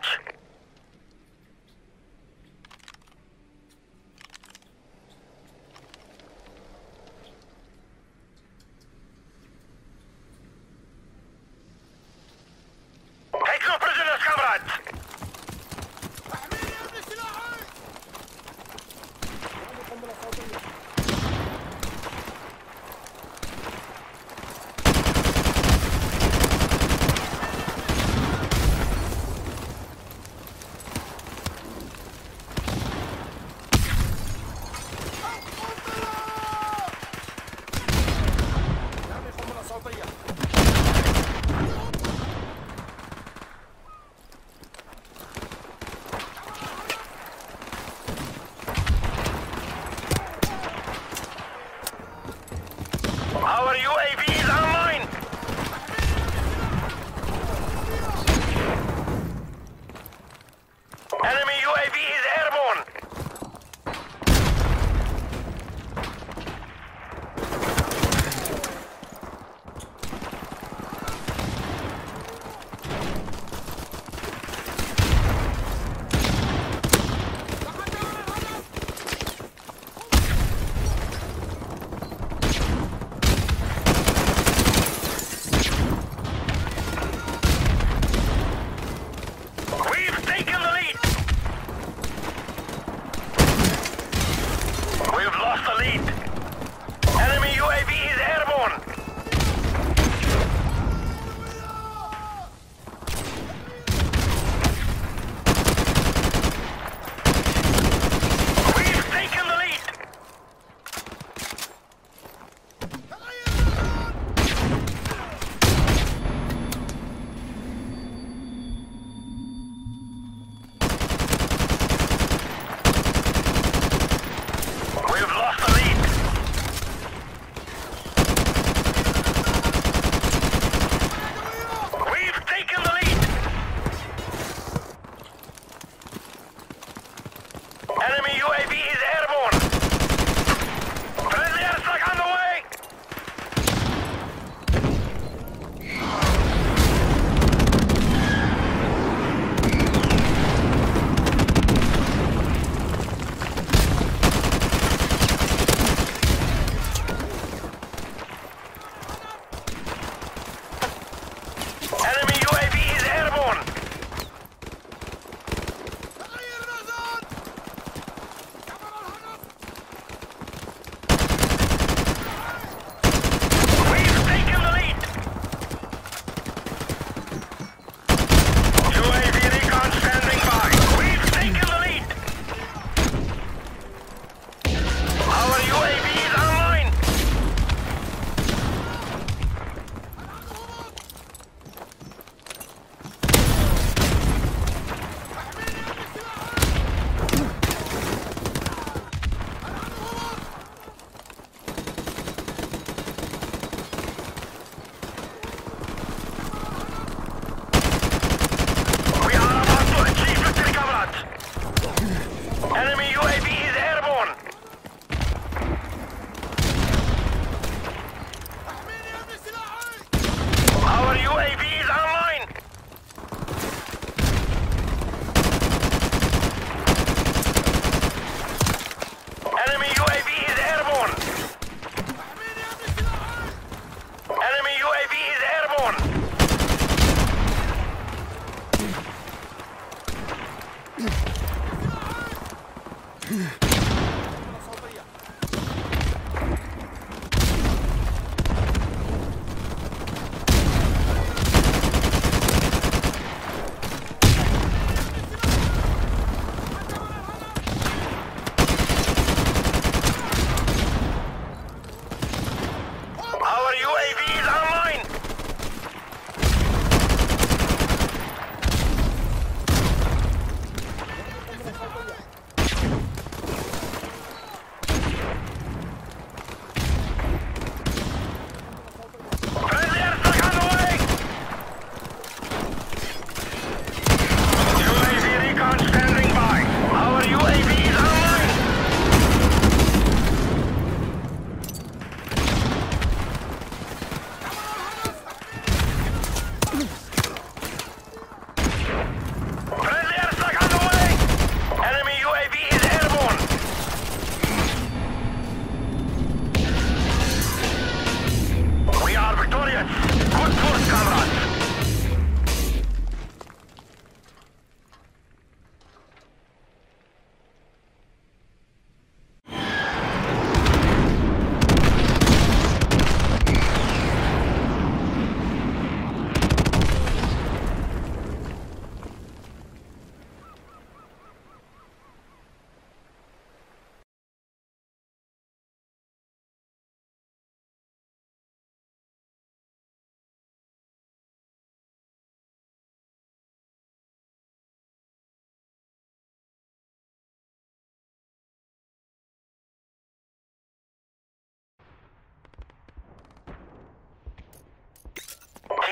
match.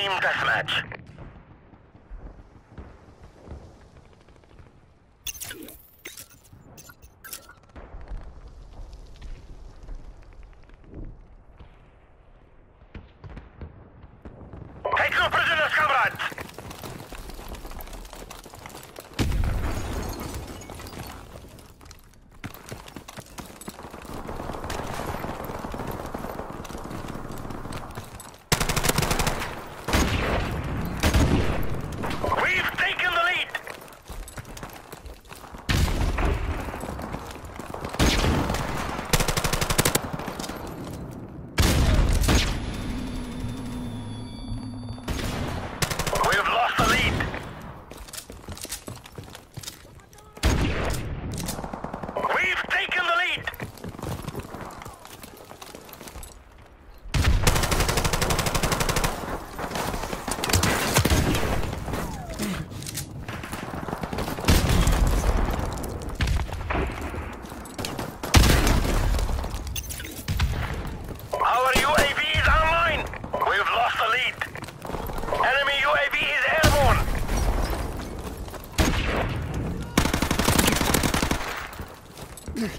team deathmatch. complete. Enemy UAV is airborne. Ugh.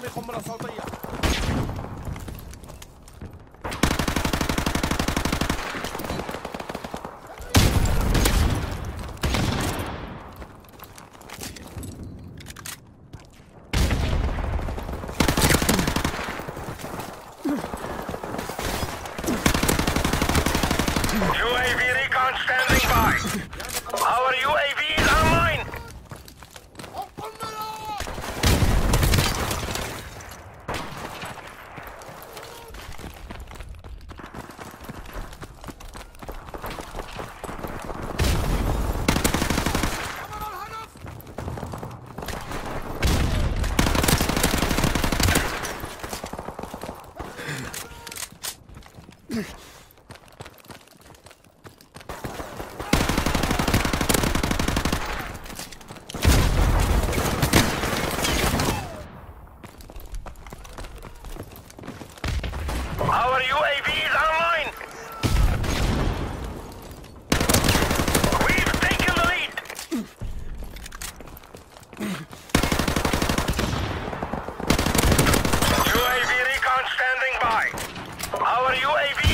العالمي قنبلة صوتية Our UAV